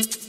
you.